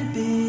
be